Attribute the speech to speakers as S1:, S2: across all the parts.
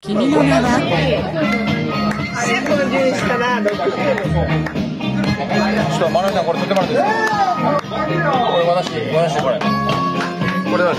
S1: 君の名は？
S2: ちょっとマナさんこれってもらっていいですか。これ私私これ。これ。これだ
S3: し。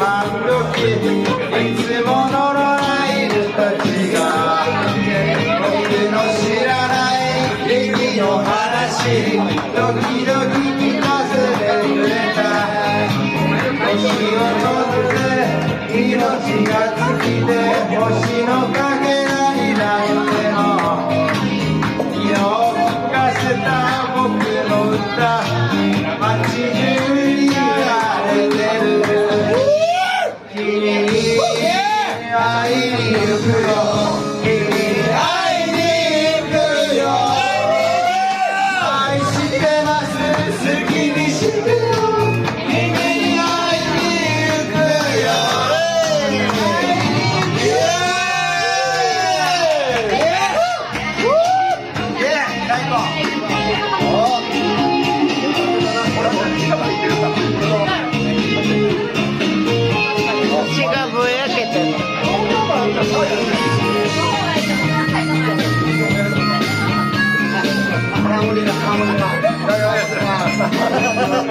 S4: my looking.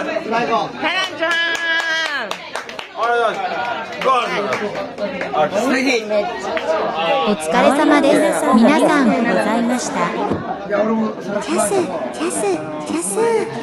S1: お疲れ様です。皆さんございました。
S5: キャス、キャス、キャス。